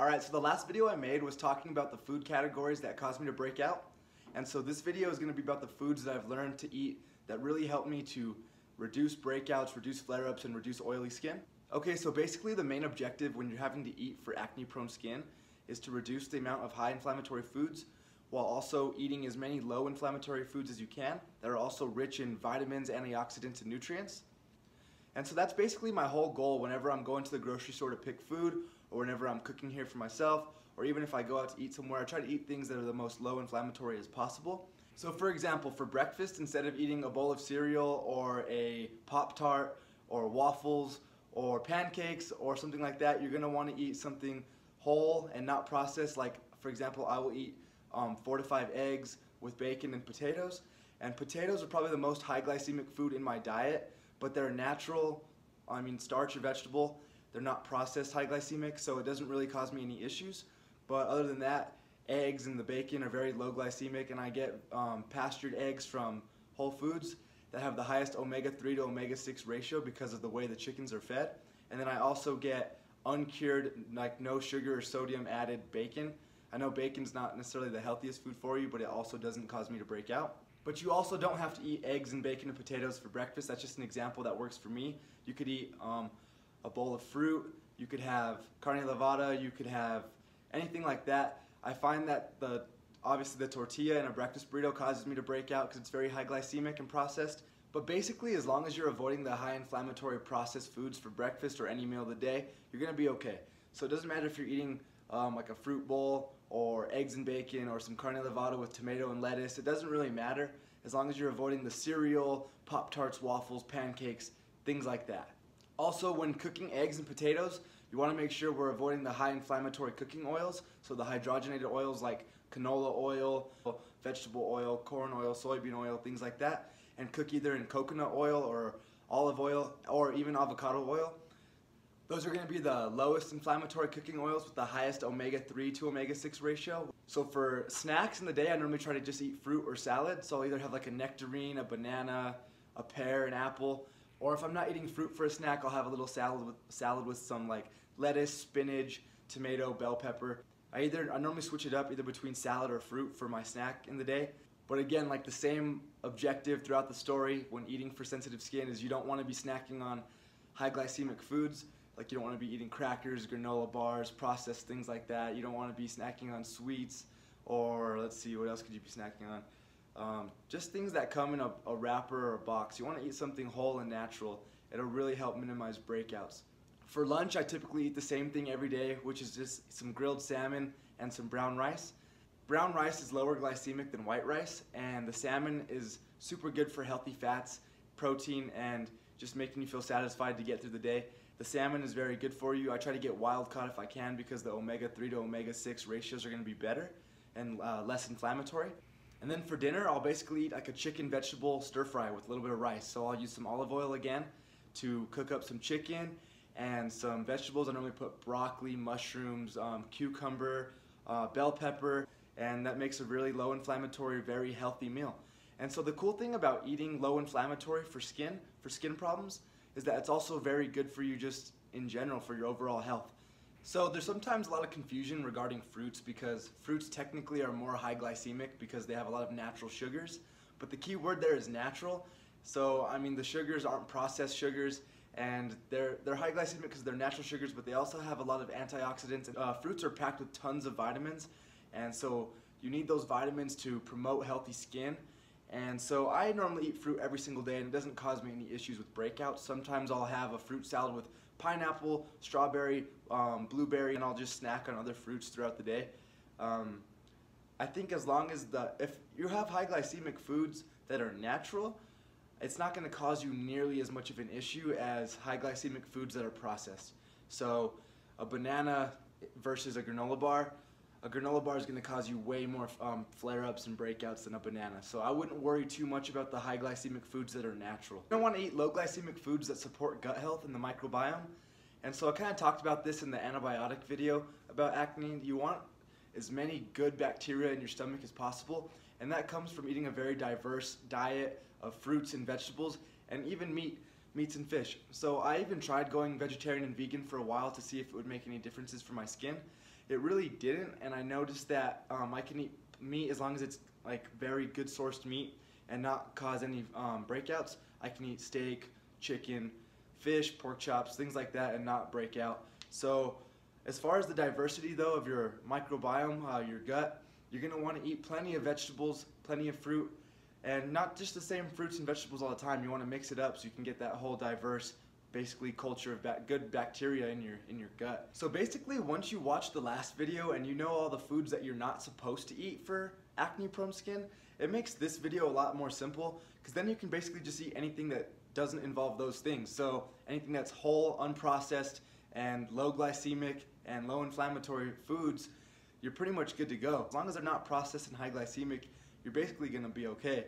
Alright, so the last video I made was talking about the food categories that caused me to break out. And so this video is going to be about the foods that I've learned to eat that really help me to reduce breakouts, reduce flare-ups, and reduce oily skin. Okay, so basically the main objective when you're having to eat for acne-prone skin is to reduce the amount of high inflammatory foods while also eating as many low inflammatory foods as you can that are also rich in vitamins, antioxidants, and nutrients. And so that's basically my whole goal whenever I'm going to the grocery store to pick food or whenever I'm cooking here for myself or even if I go out to eat somewhere, I try to eat things that are the most low inflammatory as possible. So for example, for breakfast, instead of eating a bowl of cereal or a Pop-Tart or waffles or pancakes or something like that, you're gonna wanna eat something whole and not processed. Like for example, I will eat um, four to five eggs with bacon and potatoes. And potatoes are probably the most high glycemic food in my diet but they're natural, I mean starch or vegetable. They're not processed high glycemic, so it doesn't really cause me any issues. But other than that, eggs and the bacon are very low glycemic, and I get um, pastured eggs from Whole Foods that have the highest omega-3 to omega-6 ratio because of the way the chickens are fed. And then I also get uncured, like no sugar or sodium added bacon. I know bacon's not necessarily the healthiest food for you, but it also doesn't cause me to break out. But you also don't have to eat eggs and bacon and potatoes for breakfast. That's just an example that works for me. You could eat um, a bowl of fruit. You could have carne levada. You could have anything like that. I find that the obviously the tortilla in a breakfast burrito causes me to break out because it's very high glycemic and processed. But basically, as long as you're avoiding the high inflammatory processed foods for breakfast or any meal of the day, you're gonna be okay. So it doesn't matter if you're eating um, like a fruit bowl or eggs and bacon or some carne levada with tomato and lettuce. It doesn't really matter as long as you're avoiding the cereal, Pop-Tarts, waffles, pancakes, things like that. Also, when cooking eggs and potatoes, you want to make sure we're avoiding the high inflammatory cooking oils, so the hydrogenated oils like canola oil, vegetable oil, corn oil, soybean oil, things like that, and cook either in coconut oil or olive oil or even avocado oil. Those are going to be the lowest inflammatory cooking oils with the highest omega-3 to omega-6 ratio. So for snacks in the day, I normally try to just eat fruit or salad. So I'll either have like a nectarine, a banana, a pear, an apple. Or if I'm not eating fruit for a snack, I'll have a little salad with, salad with some like lettuce, spinach, tomato, bell pepper. I either I normally switch it up either between salad or fruit for my snack in the day. But again, like the same objective throughout the story when eating for sensitive skin is you don't want to be snacking on high glycemic foods. Like you don't want to be eating crackers, granola bars, processed things like that. You don't want to be snacking on sweets or let's see, what else could you be snacking on? Um, just things that come in a, a wrapper or a box. You want to eat something whole and natural. It'll really help minimize breakouts. For lunch, I typically eat the same thing every day, which is just some grilled salmon and some brown rice. Brown rice is lower glycemic than white rice, and the salmon is super good for healthy fats, protein, and just making you feel satisfied to get through the day. The salmon is very good for you. I try to get wild caught if I can because the omega-3 to omega-6 ratios are going to be better and uh, less inflammatory. And then for dinner, I'll basically eat like a chicken vegetable stir fry with a little bit of rice. So I'll use some olive oil again to cook up some chicken and some vegetables. I normally put broccoli, mushrooms, um, cucumber, uh, bell pepper, and that makes a really low inflammatory, very healthy meal. And so the cool thing about eating low inflammatory for skin, for skin problems, is that it's also very good for you just in general for your overall health. So there's sometimes a lot of confusion regarding fruits because fruits technically are more high glycemic because they have a lot of natural sugars, but the key word there is natural. So I mean the sugars aren't processed sugars and they're they're high glycemic because they're natural sugars, but they also have a lot of antioxidants. Uh, fruits are packed with tons of vitamins, and so you need those vitamins to promote healthy skin. And so I normally eat fruit every single day and it doesn't cause me any issues with breakouts. Sometimes I'll have a fruit salad with pineapple, strawberry, um, blueberry, and I'll just snack on other fruits throughout the day. Um, I think as long as the, if you have high glycemic foods that are natural, it's not going to cause you nearly as much of an issue as high glycemic foods that are processed. So a banana versus a granola bar, a granola bar is going to cause you way more um, flare-ups and breakouts than a banana. So I wouldn't worry too much about the high glycemic foods that are natural. You don't want to eat low glycemic foods that support gut health and the microbiome. And so I kind of talked about this in the antibiotic video about acne. You want as many good bacteria in your stomach as possible. And that comes from eating a very diverse diet of fruits and vegetables and even meat, meats and fish. So I even tried going vegetarian and vegan for a while to see if it would make any differences for my skin it really didn't, and I noticed that um, I can eat meat as long as it's like very good sourced meat and not cause any um, breakouts. I can eat steak, chicken, fish, pork chops, things like that, and not break out. So, as far as the diversity though of your microbiome, uh, your gut, you're gonna want to eat plenty of vegetables, plenty of fruit, and not just the same fruits and vegetables all the time. You want to mix it up so you can get that whole diverse basically culture of ba- good bacteria in your in your gut. So basically once you watch the last video and you know all the foods that you're not supposed to eat for acne prone skin, it makes this video a lot more simple because then you can basically just eat anything that doesn't involve those things. So anything that's whole, unprocessed, and low glycemic and low inflammatory foods, you're pretty much good to go. As long as they're not processed and high glycemic, you're basically gonna be okay.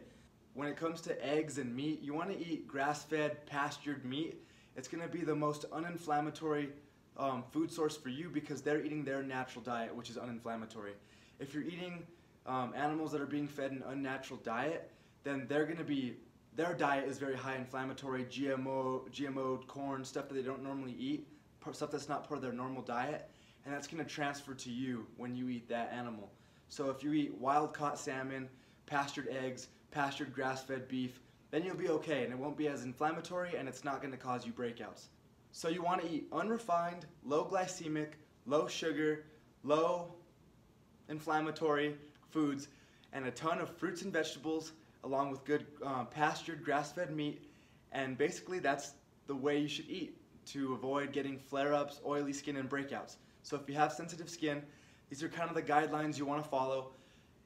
When it comes to eggs and meat, you wanna eat grass-fed, pastured meat. It's gonna be the most uninflammatory um, food source for you because they're eating their natural diet, which is uninflammatory. If you're eating um, animals that are being fed an unnatural diet, then they're gonna be, their diet is very high inflammatory, GMO, GMO corn, stuff that they don't normally eat, stuff that's not part of their normal diet, and that's gonna transfer to you when you eat that animal. So if you eat wild caught salmon, pastured eggs, pastured grass-fed beef, then you'll be okay and it won't be as inflammatory and it's not going to cause you breakouts. So you want to eat unrefined, low glycemic, low sugar, low inflammatory foods and a ton of fruits and vegetables along with good uh, pastured grass-fed meat and basically that's the way you should eat to avoid getting flare-ups, oily skin, and breakouts. So if you have sensitive skin, these are kind of the guidelines you want to follow.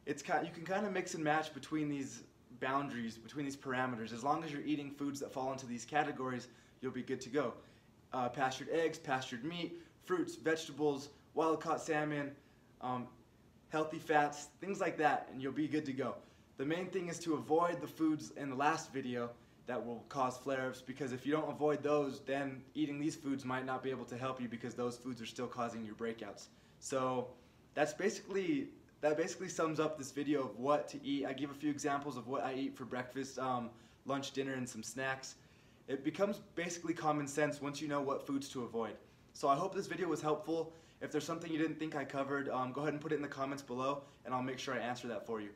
It's kind, you can kind of mix and match between these boundaries, between these parameters. As long as you're eating foods that fall into these categories, you'll be good to go. Uh, pastured eggs, pastured meat, fruits, vegetables, wild-caught salmon, um, healthy fats, things like that, and you'll be good to go. The main thing is to avoid the foods in the last video that will cause flare-ups because if you don't avoid those, then eating these foods might not be able to help you because those foods are still causing your breakouts. So that's basically that basically sums up this video of what to eat. I give a few examples of what I eat for breakfast, um, lunch, dinner, and some snacks. It becomes basically common sense once you know what foods to avoid. So I hope this video was helpful. If there's something you didn't think I covered, um, go ahead and put it in the comments below, and I'll make sure I answer that for you.